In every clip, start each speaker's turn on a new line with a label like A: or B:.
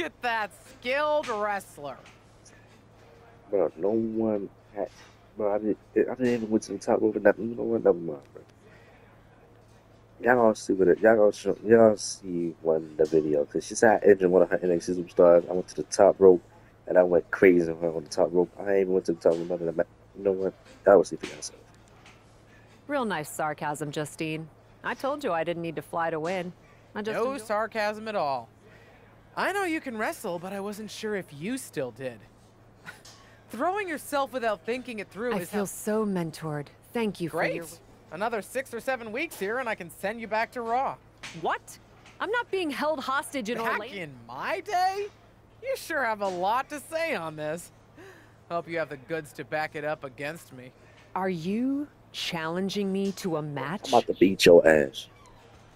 A: at that skilled wrestler.
B: Bro, no one had. Bro, I didn't. I didn't even went to the top rope or nothing. You know what? Never mind, bro. Y'all gonna see what it. Y'all gonna show, y'all see one the video because she said I injured one of her NXT superstars. I went to the top rope and I went crazy on her on the top rope. I ain't even went to the top rope. Nothing. about- You know what? That was see for yourself.
C: Real nice sarcasm, Justine. I told you I didn't need to fly to win. I just
A: No
C: enjoy-
A: sarcasm at all. I know you can wrestle, but I wasn't sure if you still did. Throwing yourself without thinking it through
C: I
A: is I
C: feel
A: how-
C: so mentored. Thank you for
A: great.
C: your.
A: Another six or seven weeks here, and I can send you back to Raw.
C: What? I'm not being held hostage in
A: Back
C: Orlando.
A: in my day? You sure have a lot to say on this. Hope you have the goods to back it up against me.
C: Are you challenging me to a match?
B: I'm about to beat your ass.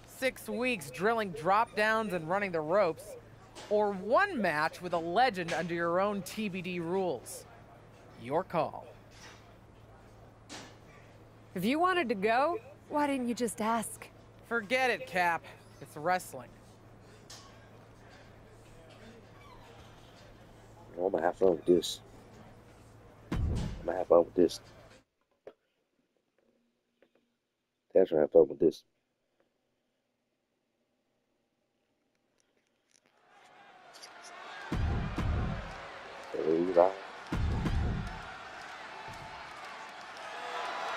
A: Six weeks drilling drop downs and running the ropes, or one match with a legend under your own TBD rules. Your call.
C: If you wanted to go, why didn't you just ask?
A: Forget it, Cap. It's wrestling.
B: I'm gonna have fun with this. I'm gonna have fun with this. That's gonna have fun with this. We're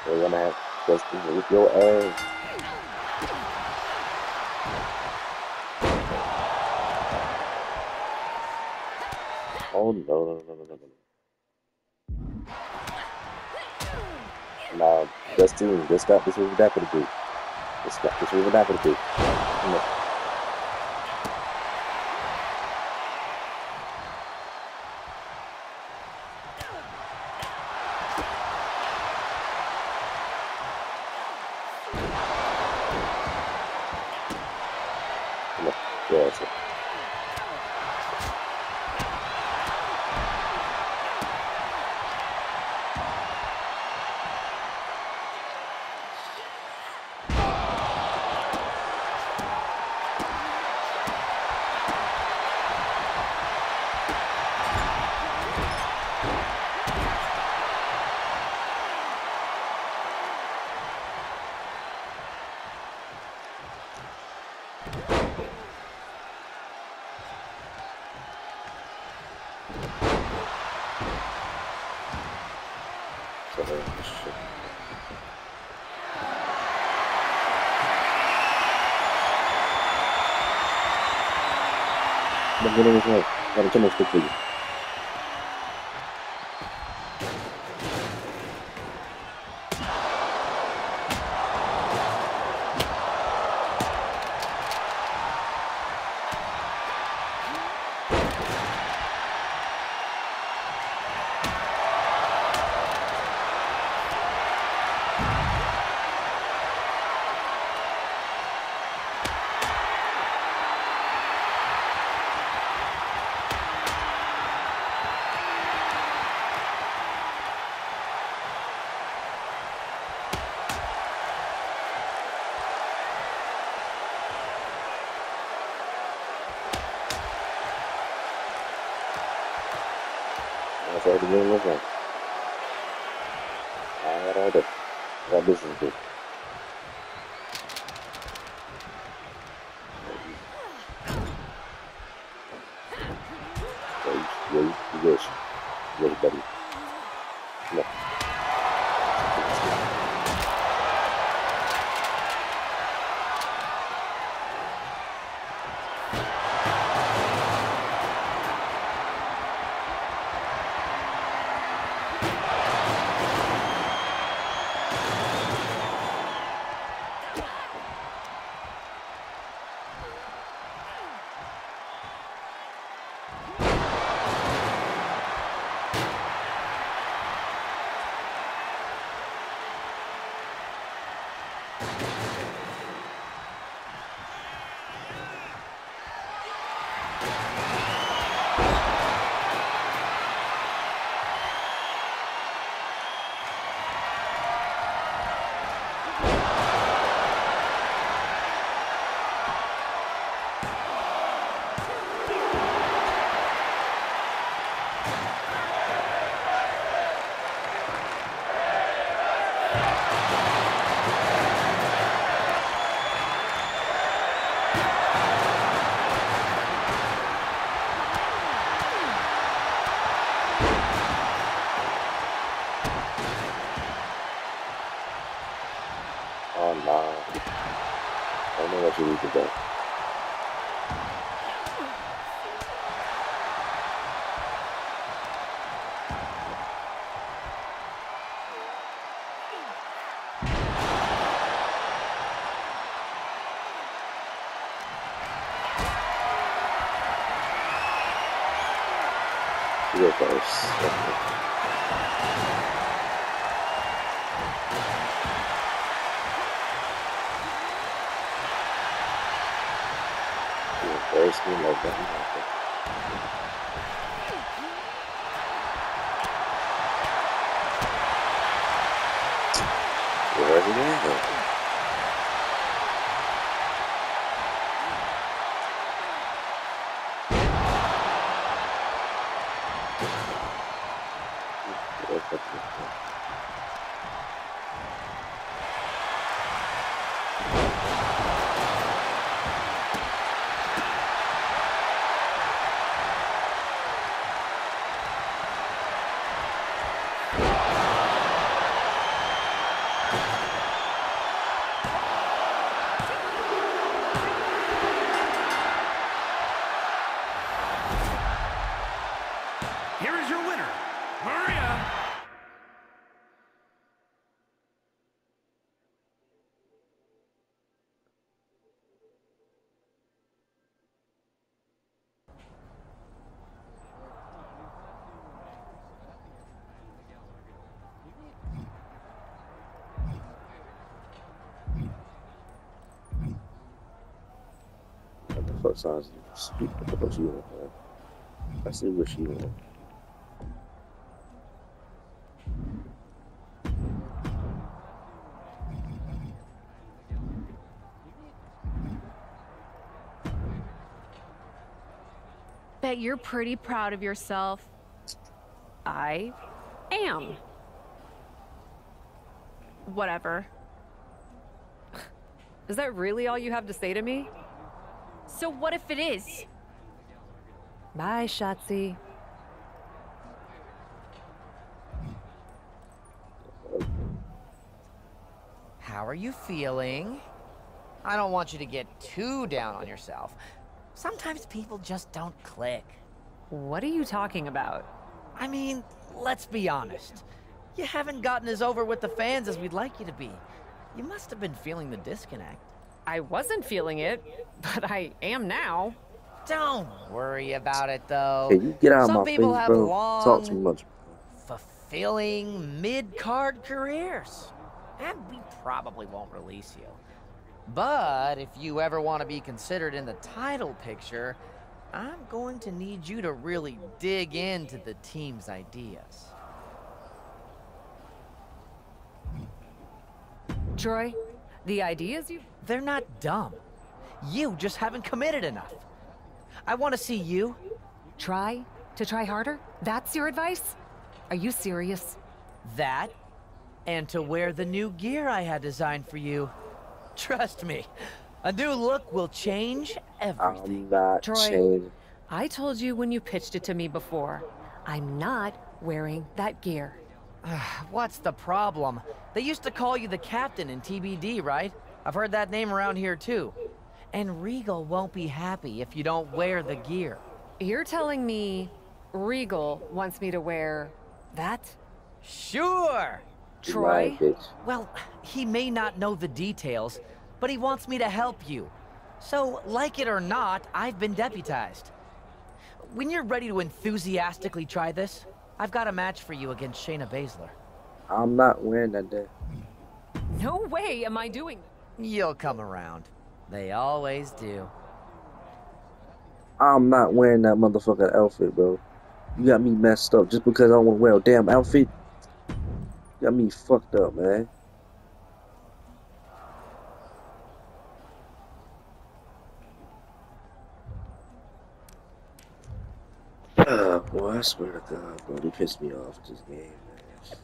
B: gonna have Justin with your ass. Oh no no no no no no. Nah, Justine, this got this is what that gonna do. This got this is what that gonna do. Come on. Don't get anything right. Got Go first. You go first, you know that. What the fuck? You want, man? I see what she want.
C: Bet you're pretty proud of yourself. I am. Whatever. Is that really all you have to say to me?
D: So what if it is?
C: Bye, Shotzi.
E: How are you feeling? I don't want you to get too down on yourself. Sometimes people just don't click.
C: What are you talking about?
E: I mean, let's be honest. You haven't gotten as over with the fans as we'd like you to be. You must have been feeling the disconnect.
C: I wasn't feeling it, but I am now.
E: Don't worry about it, though.
B: Hey, you get out of my
E: people
B: face,
E: have
B: bro.
E: long,
B: Talk too much.
E: fulfilling mid-card careers. And we probably won't release you. But if you ever want to be considered in the title picture, I'm going to need you to really dig into the team's ideas.
C: Troy, the ideas you.
E: They're not dumb. You just haven't committed enough. I want to see you.
C: Try to try harder? That's your advice? Are you serious?
E: That, and to wear the new gear I had designed for you. Trust me, a new look will change everything.
B: I'm not
C: Troy.
B: changing.
C: I told you when you pitched it to me before. I'm not wearing that gear.
E: What's the problem? They used to call you the captain in TBD, right? I've heard that name around here too. And Regal won't be happy if you don't wear the gear.
C: You're telling me Regal wants me to wear that?
E: Sure!
C: Troy?
E: Well, he may not know the details, but he wants me to help you. So, like it or not, I've been deputized. When you're ready to enthusiastically try this, I've got a match for you against Shayna Baszler.
B: I'm not wearing that day.
C: No way am I doing that.
E: You'll come around. They always do.
B: I'm not wearing that motherfucking outfit, bro. You got me messed up just because I don't want to wear a damn outfit. You got me fucked up, man. Uh, boy, I swear to God, bro, they pissed me off this game, man.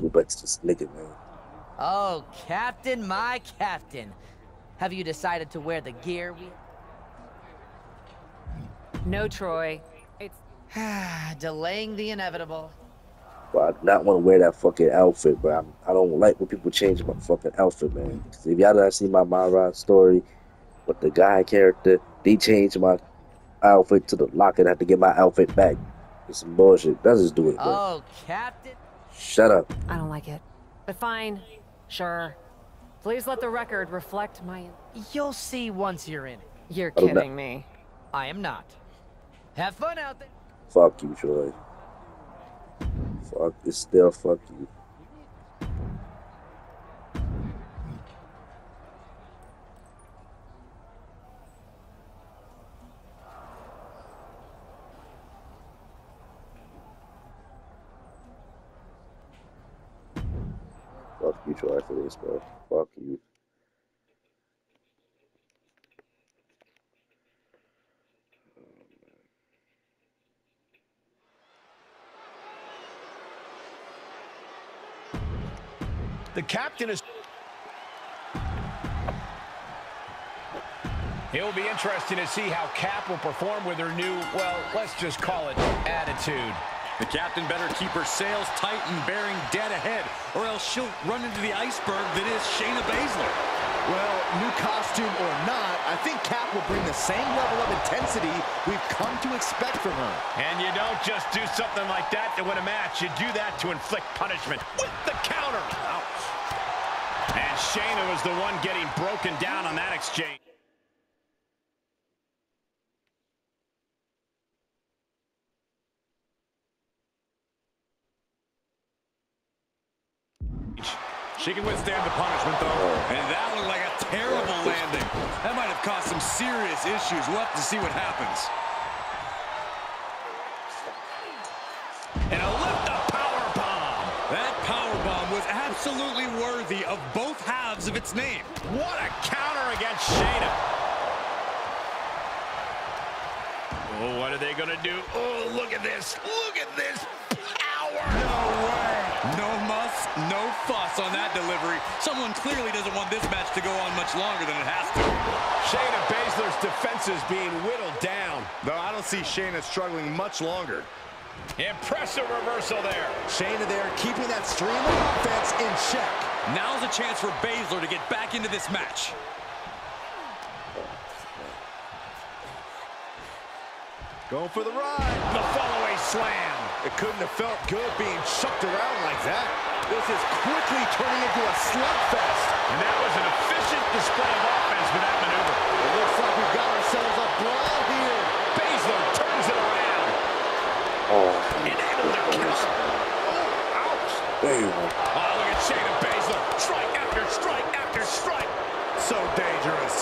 B: Go back to this nigga, man.
E: Oh, Captain, my Captain. Have you decided to wear the gear we...
C: No, Troy. It's
E: Delaying the inevitable.
B: But I do not want to wear that fucking outfit, but I'm, I don't like when people change my fucking outfit, man. Hmm. 'Cause if y'all done see my Mara story with the guy character, they changed my outfit to the locker and I have to get my outfit back. It's some bullshit. Let's just do it, bro.
E: Oh, Captain.
B: Shut up.
C: I don't like it. But fine. Sure. Please let the record reflect my
E: You'll see once you're in it.
C: You're
B: I don't know.
C: kidding me.
E: I am not. Have fun out there.
B: Fuck you, Troy. Fuck, it's still fuck you. Fuck you, Troy, for this, bro. Fuck you.
F: Captain is. It will be interesting to see how Cap will perform with her new, well, let's just call it attitude.
G: The captain better keep her sails tight and bearing dead ahead, or else she'll run into the iceberg that is Shayna Baszler.
H: Well, new costume or not, I think Kat will bring the same level of intensity we've come to expect from her.
F: And you don't just do something like that to win a match. You do that to inflict punishment with the counter. Ouch. And Shayna was the one getting broken down on that exchange.
G: She can withstand the punishment, though, and that looked like a terrible landing. That might have caused some serious issues. We'll have to see what happens.
F: And a lift up power bomb.
G: That power bomb was absolutely worthy of both halves of its name.
F: What a counter against Shayna. Oh, what are they going to do? Oh, look at this. Look at this power.
G: No way. No fuss on that delivery. Someone clearly doesn't want this match to go on much longer than it has to.
F: Shayna Baszler's defense is being whittled down.
H: Though I don't see Shayna struggling much longer.
F: Impressive reversal there.
H: Shayna there keeping that stream of offense in check.
G: Now's a chance for Baszler to get back into this match.
H: Going for the ride.
F: The fallaway slam.
H: It couldn't have felt good being chucked around like that. This is quickly turning into a slugfest.
F: And that was an efficient display of offense with that maneuver.
H: It looks like we've got ourselves a brawl here.
F: Baszler turns it around.
B: Oh,
F: And able to counter. Oh, ouch.
B: Oh, damn.
F: Oh, look at Shayna Baszler. Strike after strike after strike.
H: So dangerous.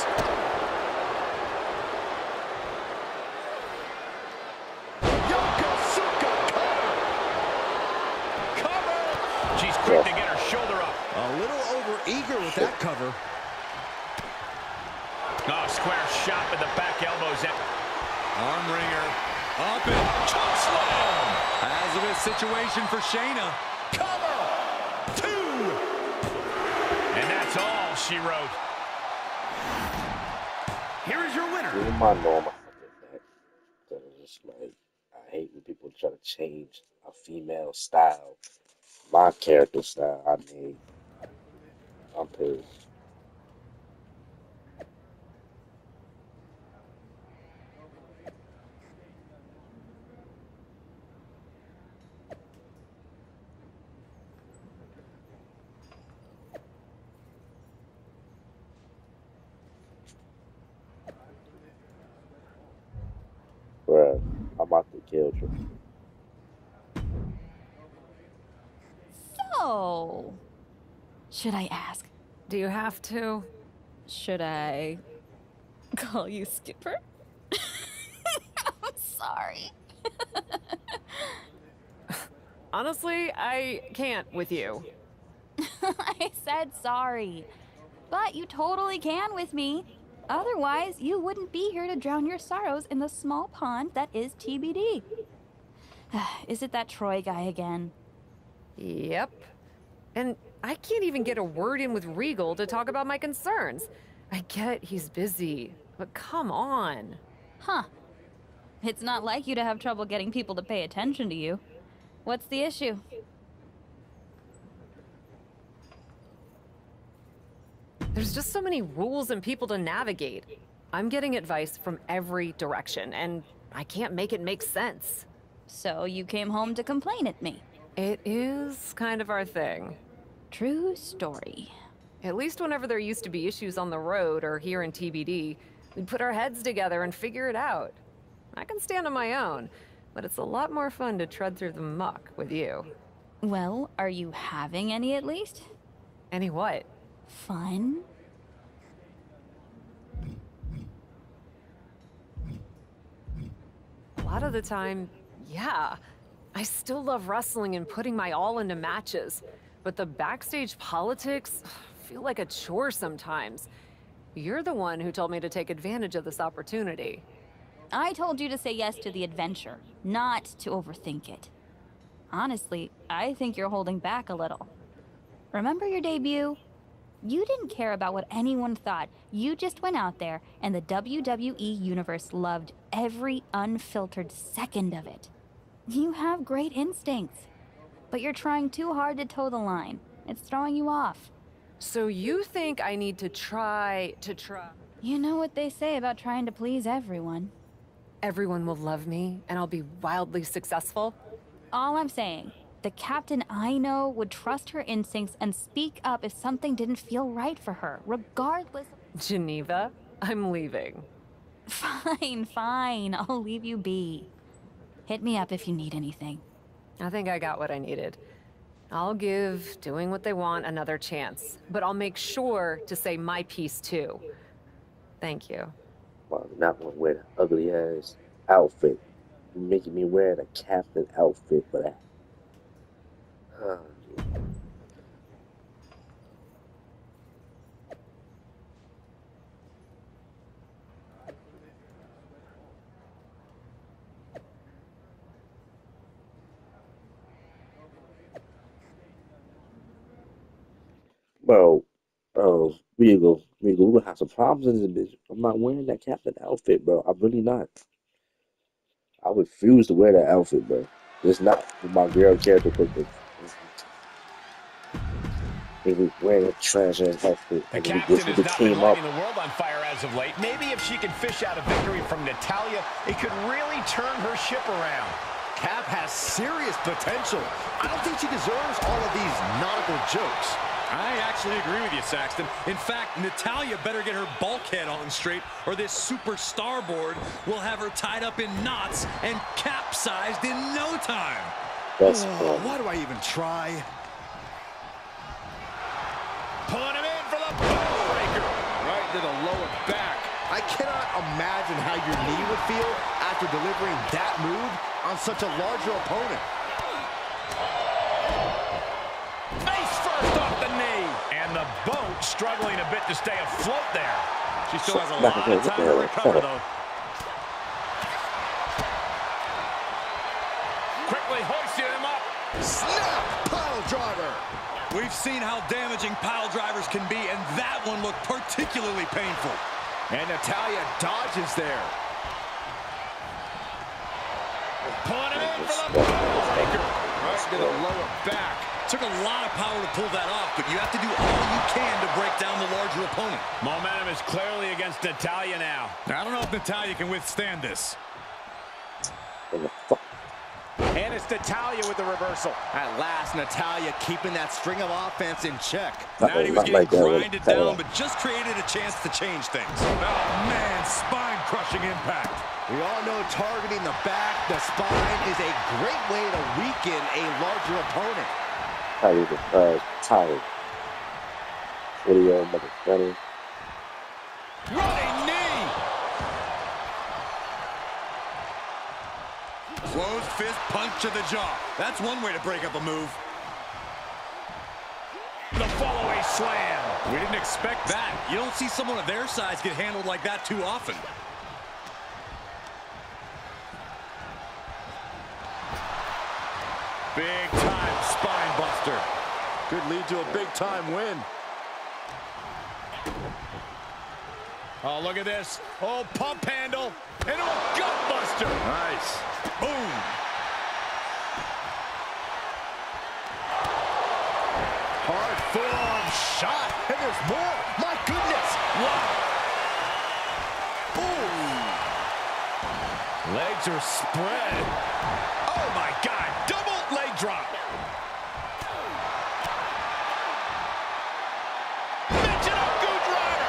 H: Yokosuka cover.
F: Cover. She's quick to get her shoulder up.
H: A little over eager with that cover.
F: Oh, square shot with the back elbows. in.
G: Arm wringer. Up and choke slam. Hazardous situation for Shayna.
F: Cover. Two. And that's all she wrote. Here is your winner.
B: My fucking back. Cause just like I hate when people try to change a female style, my character style. I mean, I'm pissed. Bruh, I'm about to kill you.
D: So, should I ask?
C: Do you have to?
D: Should I call you Skipper? I'm sorry.
C: Honestly, I can't with you.
D: I said sorry. But you totally can with me. Otherwise, you wouldn't be here to drown your sorrows in the small pond that is TBD. is it that Troy guy again?
C: Yep. And I can't even get a word in with Regal to talk about my concerns. I get he's busy, but come on.
D: Huh. It's not like you to have trouble getting people to pay attention to you. What's the issue?
C: There's just so many rules and people to navigate. I'm getting advice from every direction, and I can't make it make sense.
D: So you came home to complain at me.
C: It is kind of our thing.
D: True story.
C: At least whenever there used to be issues on the road or here in TBD, we'd put our heads together and figure it out. I can stand on my own, but it's a lot more fun to tread through the muck with you.
D: Well, are you having any at least?
C: Any what?
D: Fun?
C: A lot of the time, yeah. I still love wrestling and putting my all into matches, but the backstage politics feel like a chore sometimes. You're the one who told me to take advantage of this opportunity.
D: I told you to say yes to the adventure, not to overthink it. Honestly, I think you're holding back a little. Remember your debut? You didn't care about what anyone thought. You just went out there, and the WWE Universe loved every unfiltered second of it. You have great instincts, but you're trying too hard to toe the line. It's throwing you off.
C: So you think I need to try to try?
D: You know what they say about trying to please everyone.
C: Everyone will love me, and I'll be wildly successful?
D: All I'm saying, the captain I know would trust her instincts and speak up if something didn't feel right for her, regardless.
C: Geneva, I'm leaving.
D: Fine, fine. I'll leave you be. Hit me up if you need anything.
C: I think I got what I needed. I'll give doing what they want another chance, but I'll make sure to say my piece too. Thank you.
B: Well, not want to wear the ugly ass outfit. You're making me wear the captain outfit for that. Yeah. Bro, oh, we go, we go, we have some problems in this bitch. I'm not wearing that captain outfit, bro. I'm really not. I refuse to wear that outfit, bro. It's not my girl character. They was wearing a trash ass outfit.
F: The
B: And we
F: captain
B: just
F: is
B: we
F: not
B: came
F: been
B: up.
F: lighting the world on fire as of late. Maybe if she can fish out a victory from Natalya, it could really turn her ship around.
H: Cap has serious potential. I don't think she deserves all of these nautical jokes.
G: I actually agree with you, Saxton. In fact, Natalya better get her bulkhead on straight, or this super starboard will have her tied up in knots and capsized in no time.
B: That's
H: Oh, why do I even try?
F: Pulling him in for the breaker.
G: Right to the lower back.
H: I cannot imagine how your knee would feel after delivering that move on such a larger opponent.
F: Face first off the knee. And the boat struggling a bit to stay afloat there.
G: She still has a lot of time to recover, though.
F: Quickly hoisting him up.
H: Snap! Pile driver!
G: We've seen how damaging pile drivers can be, and that one looked particularly painful.
H: And Natalya dodges there.
F: Pulling him in for the
B: That's-
G: Right to the lower back. Took a lot of power to pull that off, but you have to do all you can to break down the larger opponent.
F: Momentum is clearly against Natalya now.
G: I don't know if Natalya can withstand this.
B: What the fuck?
F: And it's Natalya with the reversal.
H: At last, Natalya keeping that string of offense in check.
B: Not,
G: Now he was getting
B: like
G: grinded
B: Cut it
G: down, but just created a chance to change things. Oh, man, spine-crushing impact.
H: We all know targeting the back, the spine, is a great way to weaken a larger opponent.
B: Tired, uh, tired. Video, motherfucker.
F: Running knee.
G: Closed fist punch to the jaw. That's one way to break up a move.
F: The fallaway slam.
G: We didn't expect that. You don't see someone of their size get handled like that too often.
F: Big time spine buster.
H: Could lead to a big time win.
F: Oh, look at this. Oh, pump handle into a gutbuster.
G: Nice.
F: Boom.
H: Hard forearm shot. And there's more. My goodness. Wow. Boom!
F: Legs are spread. Oh, my God. Double leg drop. Michinoku driver.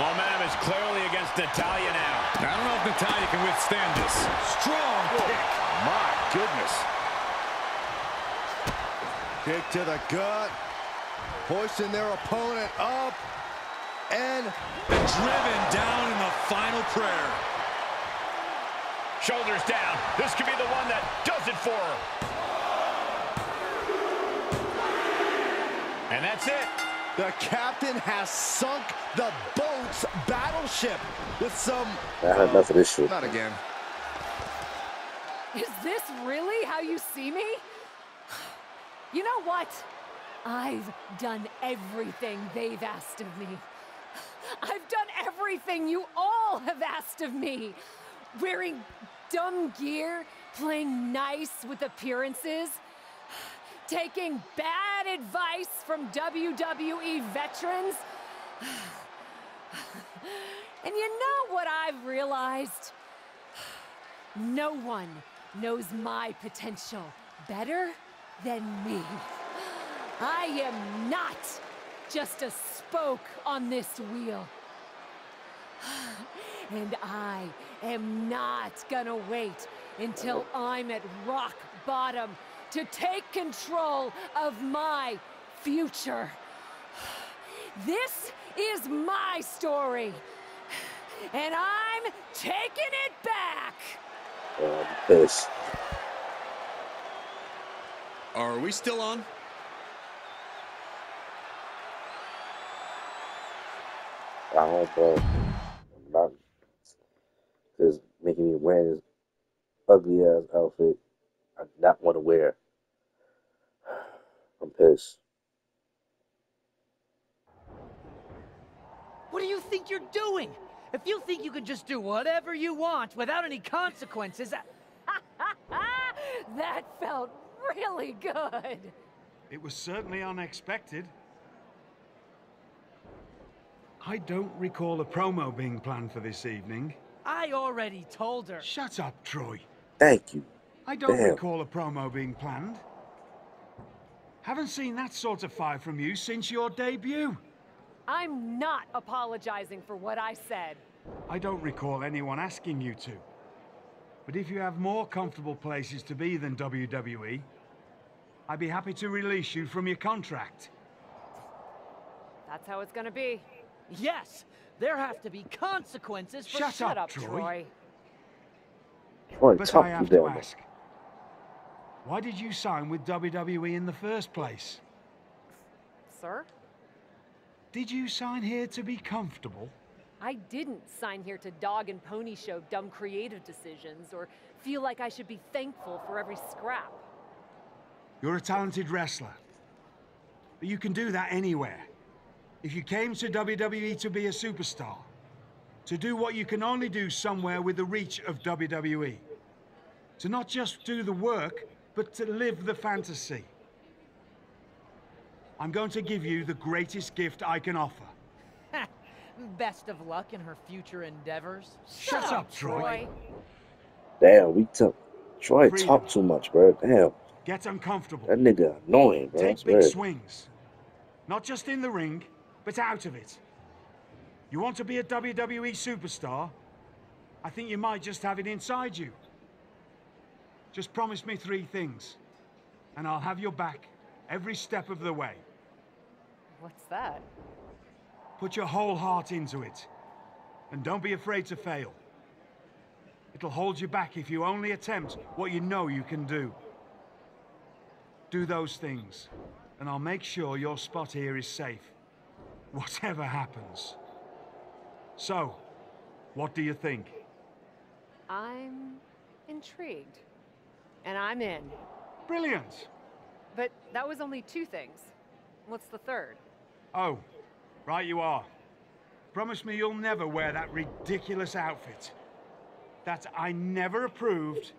F: Momentum is clearly against Natalya now.
G: I don't know if Natalya can withstand this. Strong kick.
H: My goodness. Kick to the gut. Hoisting their opponent up. And
G: Driven down in the final prayer.
F: Shoulders down. This could be the one that does it for her. And that's it.
H: the captain has sunk the boat's battleship with some...
B: I had enough of this shit.
H: Not again.
C: Is this really how you see me? You know what? I've done everything they've asked of me. I've done everything you all have asked of me. Wearing dumb gear, playing nice with appearances, taking bad advice from WWE veterans. And you know what I've realized? No one knows my potential better than me. I am not just a spoke on this wheel. And I am not gonna wait until I'm at rock bottom to take control of my future. This is my story. And I'm taking it back.
B: Um, I'm.
G: Are we still on?
B: I don't know. I'm not. Just making me wear this ugly ass outfit I do not want to wear. I'm pissed.
E: What do you think you're doing? If you think you can just do whatever you want without any consequences, that...
C: that felt really good.
I: It was certainly unexpected. I don't recall a promo being planned for this evening.
E: I already told her.
I: Shut up, Troy.
B: Thank you.
I: I don't
B: Damn.
I: recall a promo being planned. Haven't seen that sort of fire from you since your debut.
C: I'm not apologizing for what I said.
I: I don't recall anyone asking you to. But if you have more comfortable places to be than WWE, I'd be happy to release you from your contract.
C: That's how it's gonna be.
E: Yes, there have to be consequences for...
I: Shut
C: Shut
I: up,
C: up,
I: Troy.
C: Troy.
B: Troy,
I: But
B: talk
I: I have to
B: them.
I: ask, why did you sign with WWE in the first place?
C: Sir?
I: Did you sign here to be comfortable?
C: I didn't sign here to dog and pony show dumb creative decisions or feel like I should be thankful for every scrap.
I: You're a talented wrestler. But you can do that anywhere. If you came to WWE to be a superstar, to do what you can only do somewhere with the reach of WWE, to not just do the work, but to live the fantasy. I'm going to give you the greatest gift I can offer.
E: Best of luck in her future endeavors.
I: Shut, up, Troy.
B: Damn, we took. Troy
I: Freedom.
B: talk too much, bro. Damn,
I: Get uncomfortable.
B: that nigga annoying, bro.
I: Take big swings. Not just in the ring, but out of it. You want to be a WWE superstar? I think you might just have it inside you. Just promise me three things, and I'll have your back every step of the way.
C: What's that?
I: Put your whole heart into it, and don't be afraid to fail. It'll hold you back if you only attempt what you know you can do. Do those things, and I'll make sure your spot here is safe, whatever happens. So, what do you think?
C: I'm intrigued. And I'm in.
I: Brilliant!
C: But that was only two things. What's the third?
I: Oh, right you are. Promise me you'll never wear that ridiculous outfit. That I never approved,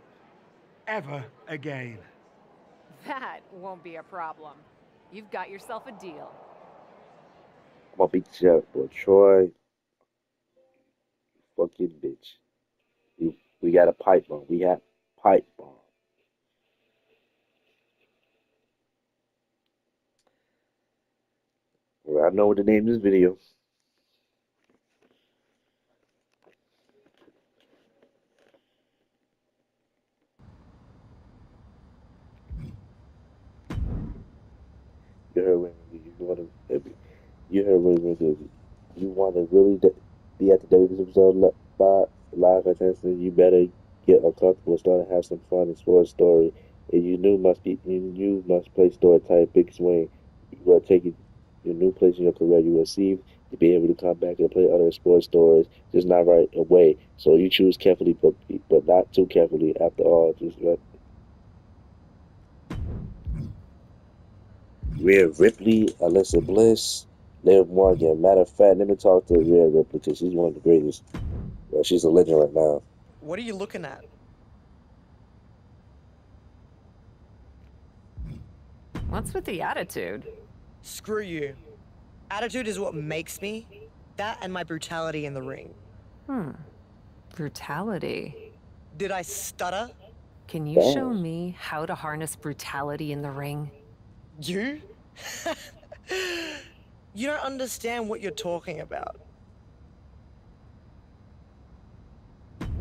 I: ever again.
C: That won't be a problem. You've got yourself a deal.
B: I'm gonna beat you up, boy. Troy. Fucking bitch. We, we got a pipe bomb. We have pipe bomb. Well, I know what the name of this video. You heard when you want to. You heard when you want to really be at the Davis episode live attention. You better get uncomfortable, start to have some fun and a story. And you knew must be you knew must play story type big swing. You will take it your new place in your career. You will see to be able to come back and play other sports stories, just not right away. So you choose carefully, but but not too carefully. After all, just let Rhea Ripley, Alyssa Bliss, Liv Morgan. Matter of fact, let me talk to Rhea Ripley because she's one of the greatest. Well, she's a legend right now.
J: What are you looking at?
C: What's with the attitude?
J: Screw you. Attitude is what makes me. That and my brutality in the ring.
C: Hmm. Brutality.
J: Did I stutter?
C: Can you show me how to harness brutality in the ring?
J: You? you don't understand what you're talking about.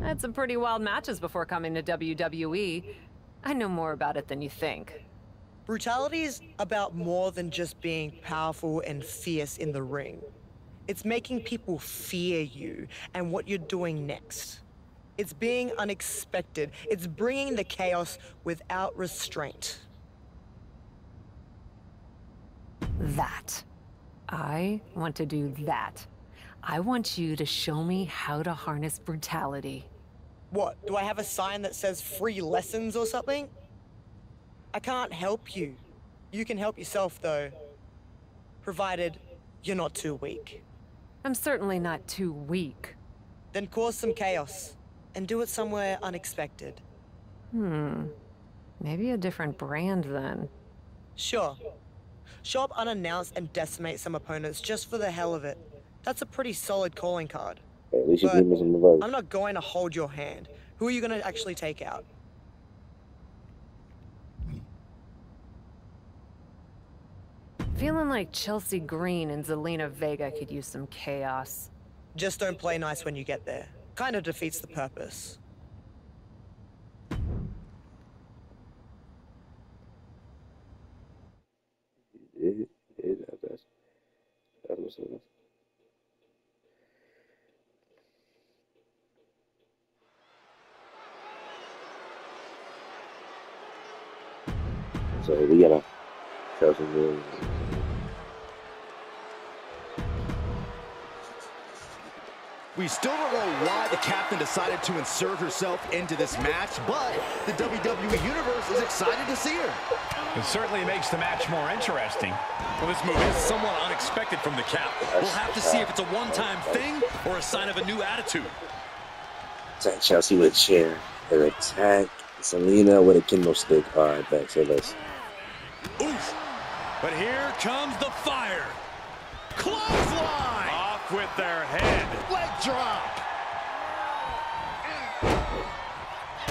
C: I had some pretty wild matches before coming to WWE. I know more about it than you think.
J: Brutality is about more than just being powerful and fierce in the ring. It's making people fear you and what you're doing next. It's being unexpected. It's bringing the chaos without restraint.
C: That. I want to do that. I want you to show me how to harness brutality.
J: What, do I have a sign that says free lessons or something? I can't help you. You can help yourself, though. Provided you're not too weak.
C: I'm certainly not too weak.
J: Then cause some chaos and do it somewhere unexpected.
C: Hmm. Maybe a different brand then.
J: Sure. Show up unannounced and decimate some opponents just for the hell of it. That's a pretty solid calling card.
B: Hey, at least you
J: But
B: give me some advice.
J: I'm not going to hold your hand. Who are you going to actually take out?
C: Feeling like Chelsea Green and Zelina Vega could use some chaos.
J: Just don't play nice when you get there. Kind of defeats the purpose.
B: Yeah, yeah, that- that's we gotta tell some good.
H: We still don't know why the captain decided to insert herself into this match, but the WWE Universe is excited to see her.
F: It certainly makes the match more interesting.
G: Well, this move is somewhat unexpected from the cap. We'll have to see if it's a one-time thing or a sign of a new attitude.
B: Attack Chelsea with a chair and attack Zelina with a kendo stick. All right, back. So let's.
G: Oof. But here comes the fire. Clothesline.
F: Off with their head.
H: Leg drop.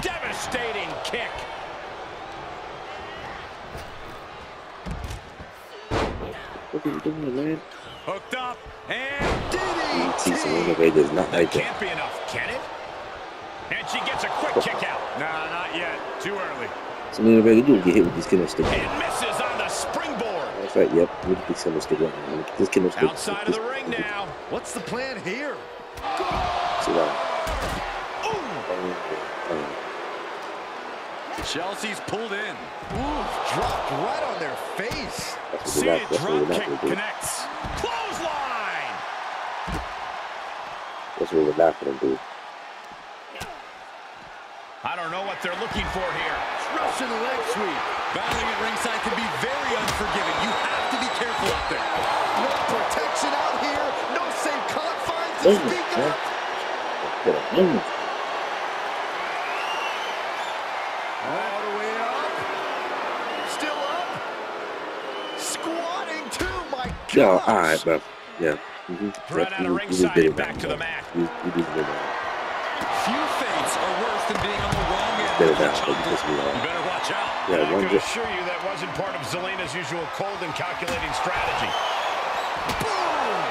F: Devastating kick.
B: What are you doing, man?
F: Hooked up and
B: See, Zelina Vega's not like that.
F: can't be enough, can it? And she gets a quick kick out. Nah, not yet. Too early.
B: Zelina Vega, you will get hit with this kendo stick.
F: And misses on the springboard.
B: That's right. Yep, with the kendo stick. Right now. This kendo stick.
F: Outside of the ring now.
H: What's the plan here?
F: Ooh.
B: Oh,
G: Chelsea's pulled in.
H: Oof, dropped right on their face.
F: Seated
B: not. That's what we're
F: drop kick connects. Clothesline.
B: That's what we're not gonna do.
F: I don't know what they're looking for here.
H: Russian leg sweep.
G: Battling at ringside can be very unforgiving. You have to be careful out there.
H: No protection out here. No safe confines. to speak of.
B: Gotta move.
H: All the way up. Still up. Squatting too, my God.
B: Yo, all right, bro. Yeah. Mm-hmm.
F: Run out of ringside back to the mat.
G: Few fates are worse than being on the wrong end
B: Better
G: of the
B: down, but you piss me
G: You better watch out.
B: Yeah,
F: I can
B: just
F: assure you that wasn't part of Zelina's usual cold and calculating strategy.
H: Boom!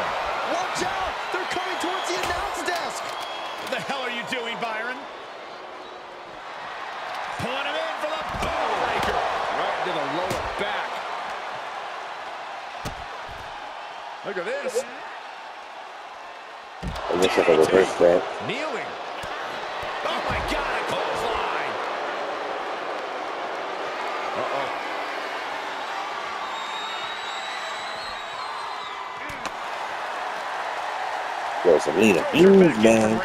H: Watch out! They're coming towards the announce desk.
F: What the hell are you doing, Byron? Pulling him in for the boom breaker.
G: Right to the lower back. Look at this.
B: I wish I could reverse that.
G: Kneeling.
B: Yo, Zelina,
F: Throws her
B: move,
F: back in from
B: man.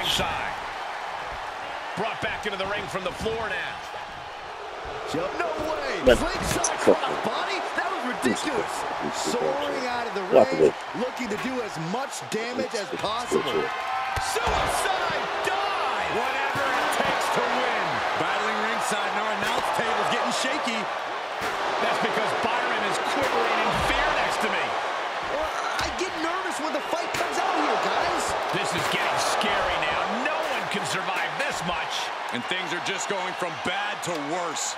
F: Brought back into the ring from the floor now.
H: Yep. No way.
B: But-
H: Slingshot body? That was ridiculous. Soaring out of the ring, looking to do as much damage as possible.
F: Suicide dive. Whatever it takes to win.
G: Battling ringside and our announce table's getting shaky.
F: That's because Byron is quivering in fear next to me.
H: Well, I get nervous when the fight comes out here, guys.
F: This is getting scary now. No one can survive this much.
G: And things are just going from bad to worse.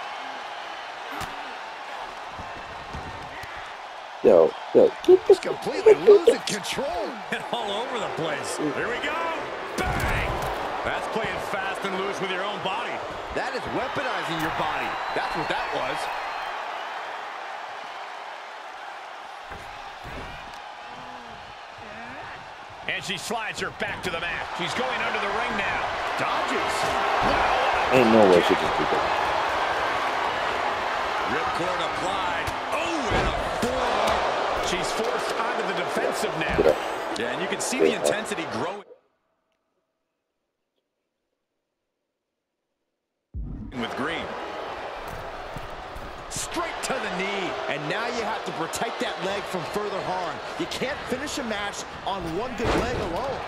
B: Yo, yo, keep this
H: Completely losing control.
G: And all over the place. Here we go. Bang! That's playing fast and loose with your own body.
H: That is weaponizing your body. That's what that was.
F: And she slides her back to the mat. She's going under the ring now.
H: Dodges.
B: Ain't no way she can do that.
G: Ripcord applied. Oh, and a forearm.
F: She's forced onto the defensive now.
G: Yeah, and you can see the intensity growing. With Green.
H: Straight to the knee. And now you have to protect that leg from further harm. You can't finish a match on one good leg alone.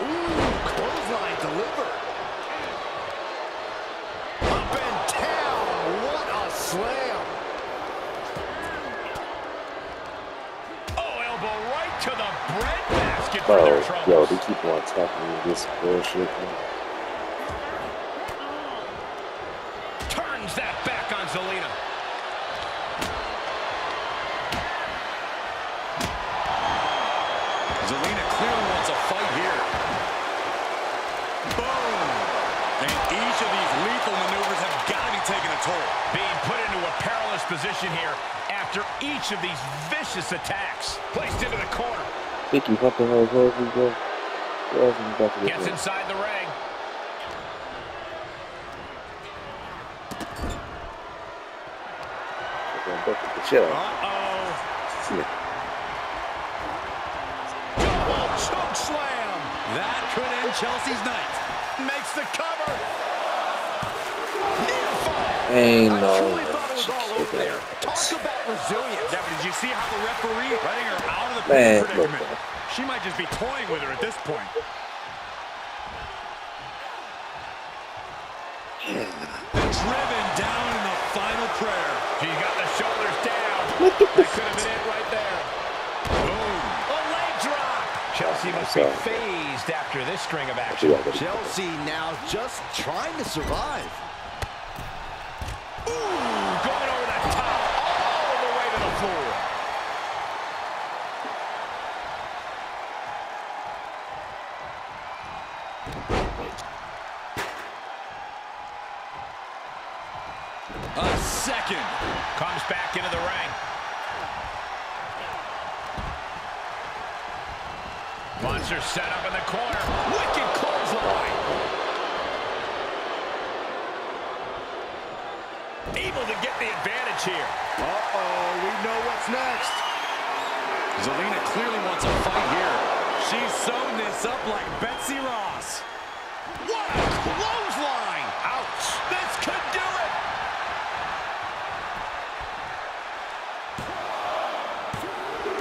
H: Ooh, clothesline delivered. Up and down. What a slam.
F: Oh, elbow right to the breadbasket for oh,
B: Bro,
F: their
B: yo,
F: troubles.
B: they keep on attacking me this bullshit, man.
F: Turns that back on Zelina.
G: Zelina maneuvers have got to be taking a toll.
F: Being put into a perilous position here after each of these vicious attacks. Placed into the corner.
B: Vicky, what the hell is over we go? Girls in the back of the
F: Gets inside the ring.
B: Going back to the chill.
F: Uh-oh.
B: Yeah.
F: Double choke slam.
G: That could end Chelsea's night.
F: Makes the cover.
B: Ain't
H: I
B: no.
H: thought it was all over there. Talk about resilience.
G: Yeah, but did you see how the referee letting her out of the
B: Man,
G: She might just be toying with her at this point. Driven down in the final prayer.
F: She's got the shoulders down. That could have been it right there.
G: Boom.
F: A leg drop. Chelsea must be fazed after this string of action.
H: Chelsea now just trying to survive.
F: Ooh, going over the top, all the floor.
G: A second.
F: Comes back into the ring. Monster set up in the corner. Wicked clothesline. Able to get the advantage here.
H: Uh-oh, we know what's next.
G: Zelina clearly wants a fight here. She's sewn this up like Betsy Ross.
F: What a clothesline! Ouch! This could do it!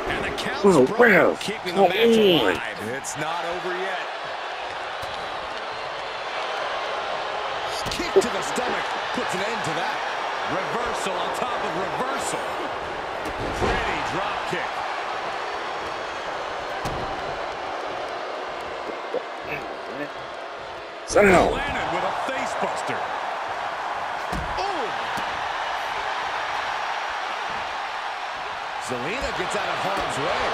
H: And the count
B: Bro,
F: broken,
B: bro,
F: keeping
B: come
F: the match
B: on.
F: alive.
G: It's not over yet.
H: Kick to the stomach puts an end to that.
G: Reversal on top of reversal. Pretty drop kick.
B: Sound.
G: Landed with a face buster.
H: Ooh. Zelina gets out of harm's way.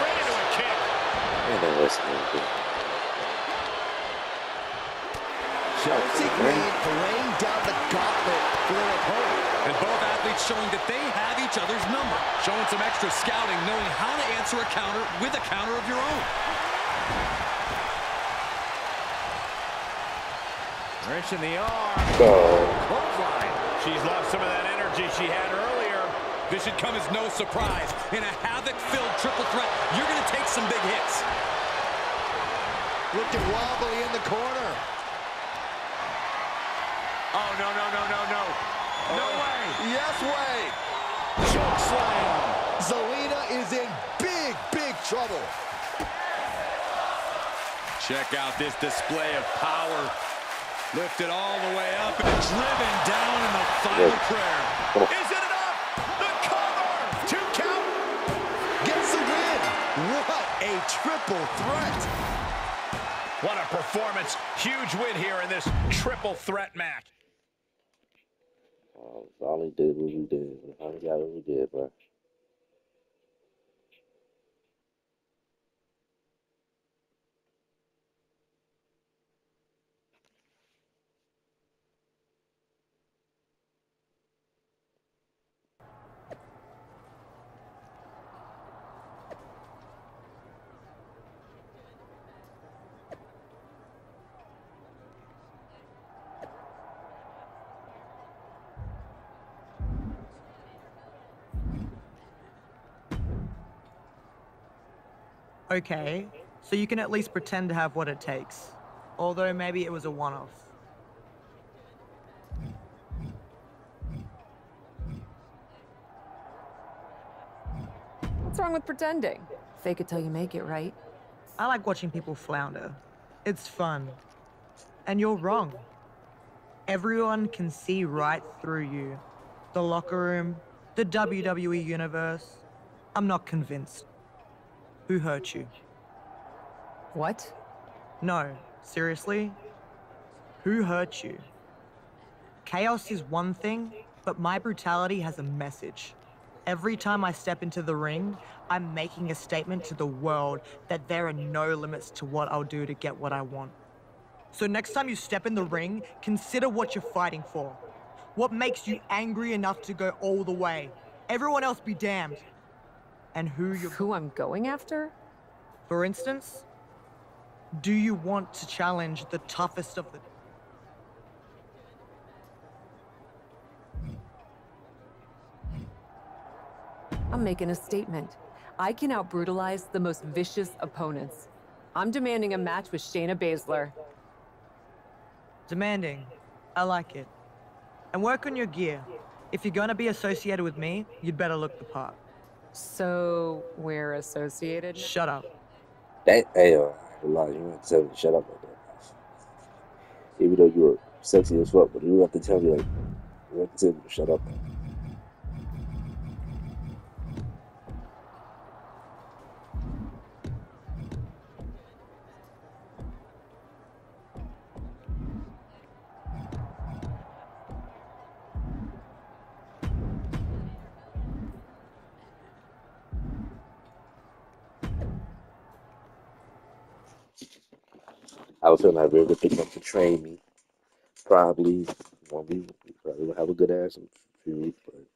F: Right into a kick.
B: Man, that wrestling good.
H: Chelsea Green laying down the gauntlet for their opponent.
G: And both athletes showing that they have each other's number. Showing some extra scouting, knowing how to answer a counter with a counter of your own.
F: Wrench in the arm.
B: Go.
F: Clothesline. She's lost some of that energy she had earlier.
G: This should come as no surprise. In a havoc-filled triple threat, you're going to take some big hits.
H: Looking wobbly in the corner.
F: Oh, no, no, no, no, no. No oh. way.
H: Yes way.
F: Choke slam.
H: Zelina is in big, big trouble.
G: Check out this display of power. Lifted all the way up and driven down in the final
B: Yeah.
G: prayer.
B: Come.
F: Is it enough? The cover. Two count.
H: Gets the win. What a triple threat.
F: What a performance. Huge win here in this triple threat match.
B: Oh, finally did what we did. We finally got what we did, bro.
J: Okay, so you can at least pretend to have what it takes. Although maybe it was a one-off.
C: What's wrong with pretending? Fake it till you make it, right?
J: I like watching people flounder. It's fun. And you're wrong. Everyone can see right through you. The locker room, the WWE universe. I'm not convinced. Who hurt you?
C: What?
J: No, seriously? Who hurt you? Chaos is one thing, but my brutality has a message. Every time I step into the ring, I'm making a statement to the world that there are no limits to what I'll do to get what I want. So next time you step in the ring, consider what you're fighting for. What makes you angry enough to go all the way? Everyone else be damned. And who you're
C: Who I'm going after?
J: for instance, do you want to challenge the toughest of the
C: I'm making a statement. I can out-brutalize the most vicious opponents. I'm demanding a match with Shayna Baszler.
J: demanding? I like it. And work on your gear. If you're gonna be associated with me, you'd better look the part.
C: So, we're associated?
J: Shut up.
B: That, hey, uh, I lie, you have to tell me to shut up like that. Even though you were sexy as fuck, but you have to tell me, like, you have to tell me to shut up. I was feeling like we were picking up to train me. Probably one week. We probably will have a good ass in a few weeks, but